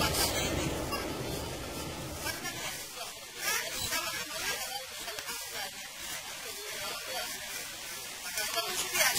Vamos ver.